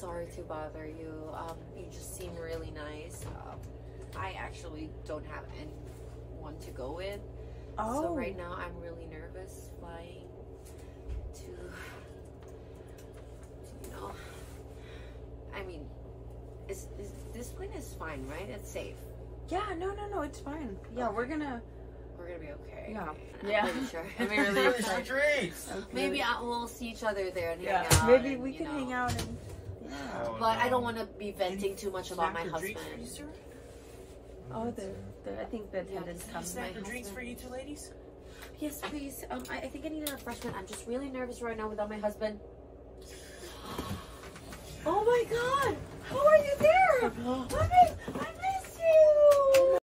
sorry to bother you. Um, you just seem really nice. Um, I actually don't have anyone to go with. Oh, So right now I'm really nervous flying to, you know, I mean, is, is this plane is fine, right? It's safe. yeah, no, no, no, it's fine. Yeah, we're gonna. We're gonna be okay. Yeah. I'm Yeah. pretty sure. I'm really Finish your excited. Maybe I, we'll see each other there and Yeah, hang out. maybe we you can know. hang out and. Yeah. Oh, But I don't want to be venting too much about my husband. drinks sir? Oh, the, the I think the attendants Yeah, come. Snack or drinks husband. for you two ladies? Yes, please. Um, I, I think I need a refreshment. I'm just really nervous right now without my husband. Oh my god!